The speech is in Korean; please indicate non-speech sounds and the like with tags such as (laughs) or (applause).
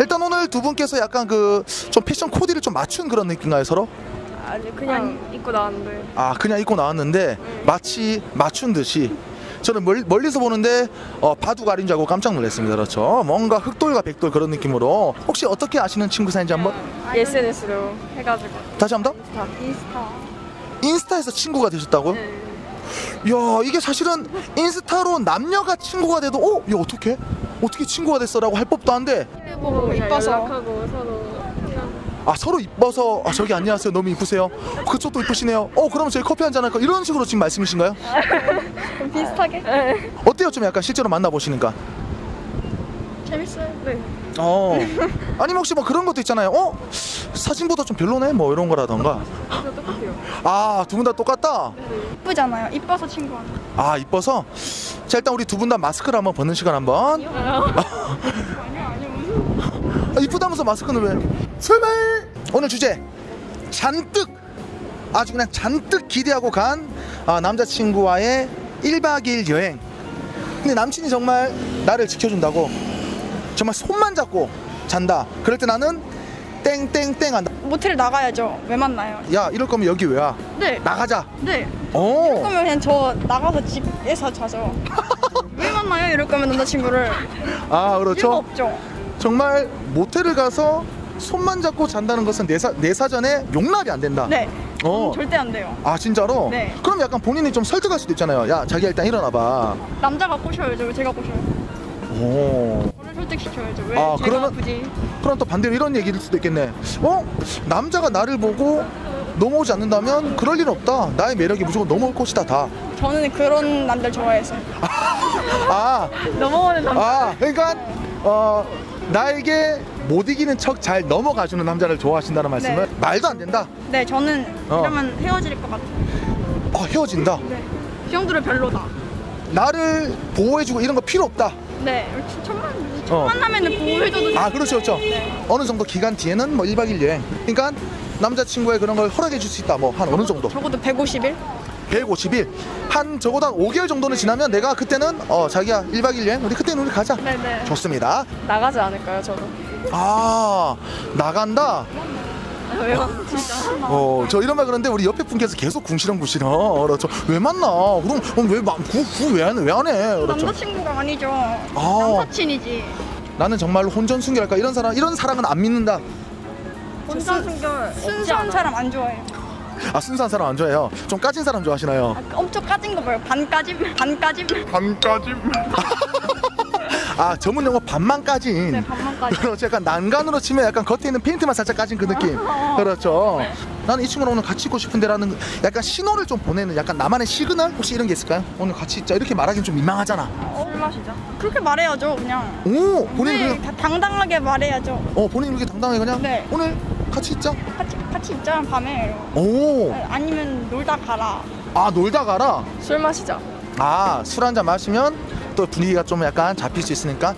일단 오늘 두 분께서 약간 그 좀 패션 코디를 좀 맞춘 그런 느낌인가요 서로? 아니 그냥 입고 나왔는데. 아 그냥 입고 나왔는데 마치 맞춘 듯이. 저는 멀, 멀리서 보는데 어, 바둑 알인 줄 알고 깜짝 놀랐습니다. 그렇죠? 뭔가 흑돌과 백돌 그런 느낌으로. 혹시 어떻게 아시는 친구 사이인지 한번? SNS로 해가지고. 다시 한번? 더다 인스타. 인스타에서 친구가 되셨다고요? 네. 야 이게 사실은 인스타로 남녀가 친구가 돼도 어? 야 어떻게? 어떻게 친구가 됐어라고 할 법도 한데 보고 이뻐서. 연락하고 서로 아 서로 이뻐서 아 저기 안녕하세요 너무 이쁘세요 그쪽도 이쁘시네요 어 그러면 저희 커피 한잔 할까 이런 식으로 지금 말씀이신가요? 좀 (laughs) 비슷하게? 네. 어때요 좀 약간 실제로 만나보시니까 재밌어요. 네. 어 아니면 혹시 뭐 그런 것도 있잖아요 어? 사진보다 좀 별로네 뭐 이런 거라던가 진짜 똑같아요 아두 분 다 똑같다 이쁘잖아요. 이뻐서 친구하는. 아 이뻐서 자 일단 우리 두 분 다 마스크를 한번 벗는 시간 한번. 아, 이쁘다면서 마스크는 왜? 출발 오늘 주제. 잔뜩 아주 그냥 잔뜩 기대하고 간 아, 남자친구와의 1박 2일 여행. 근데 남친이 정말 나를 지켜준다고 정말 손만 잡고 잔다. 그럴 때 나는 땡땡땡 한다 모텔 나가야죠. 왜 만나요? 야 이럴 거면 여기 왜 와? 네. 나가자 네. 어 그러면 그냥 저 나가서 집에서 자죠. (laughs) 왜 만나요? 이럴 거면 남자친구를. 아 그렇죠 없죠. 정말 모텔을 가서 손만 잡고 잔다는 것은 내, 사, 내 사전에 용납이 안 된다. 네. 어. 음, 절대 안 돼요. 아 진짜로? 네. 그럼 약간 본인이 좀 설득할 수도 있잖아요. 야 자기야 일단 일어나봐. 남자가. 왜 제가 꼬셔요? 오. 저를 설득시켜야죠. 왜 아, 제가 그러면- 굳이? 그럼 또 반대로 이런 얘기일 수도 있겠네. 어? 남자가 나를 보고 넘어오지 않는다면 그럴 일 없다. 나의 매력이 무조건 넘어올 것이다 다. 저는 그런 남자를 좋아해서. 아, (laughs) 넘어오는 남자. 아, 그러니까 어 나에게 못 이기는 척 잘 넘어가주는 남자를 좋아하신다는 말씀은 네. 말도 안 된다. 네, 저는 어. 이러면 헤어질 것 같아요. 어, 헤어진다. 네. 이 정도로 별로다. 나를 보호해주고 이런 거 필요 없다. 네. 첫만 첫 어. 만나면은 보호해줘도 아 그렇죠 그렇죠 네. 어느 정도 기간 뒤에는 뭐 1박 2일 여행 그러니까 남자친구의 그런 걸 허락해 줄 수 있다 뭐 한 어느 정도 적어도 150일? 150일 한 적어도 한 5개월 정도는 지나면 내가 그때는 어 자기야 1박 2일 여행 우리 그때는 우리 가자 네네. 좋습니다 나가지 않을까요 저도 아 나간다 왜요? 어 저 이런 말 그러는데 우리 옆에 분께서 계속 궁시렁궁시렁 그렇죠 왜 만나 그럼 왜구왜안왜안 해 그렇죠 남자친구가 아니죠. 아. 남사친이지. 나는 정말로 혼전 순결할까 이런 사람 이런 사랑은 안 믿는다 혼자 순결 순수한 사람 안 좋아해요. 아 순수한 사람 안 좋아해요 좀 까진 사람 좋아하시나요 아, 엄청 까진 거 봐요. 반 까짐? 반 까짐? (laughs) 아 전문 용어 반만 까진 네, 반만 까짐. (laughs) 그렇죠 약간 난간으로 치면 약간 겉에 있는 페인트만 살짝 까진 그 느낌 그렇죠 나는 이 친구랑 오늘 같이 있고 싶은데라는 약간 신호를 좀 보내는 약간 나만의 시그널 혹시 이런 게 있을까요? 오늘 같이 있자 이렇게 말하기는 좀 민망하잖아 술 마시자 그렇게 말해야죠, 그냥. 오 본인이 네, 그냥 다 당당하게 말해야죠. 어 본인이 그렇게 당당해 그냥 네. 오늘 같이 있자 같이, 같이 있잖아, 밤에. 오 아니면 놀다 가라. 아 놀다 가라 술 마시자 아 술 한 잔 마시면 또 분위기가 좀 약간 잡힐 수 있으니까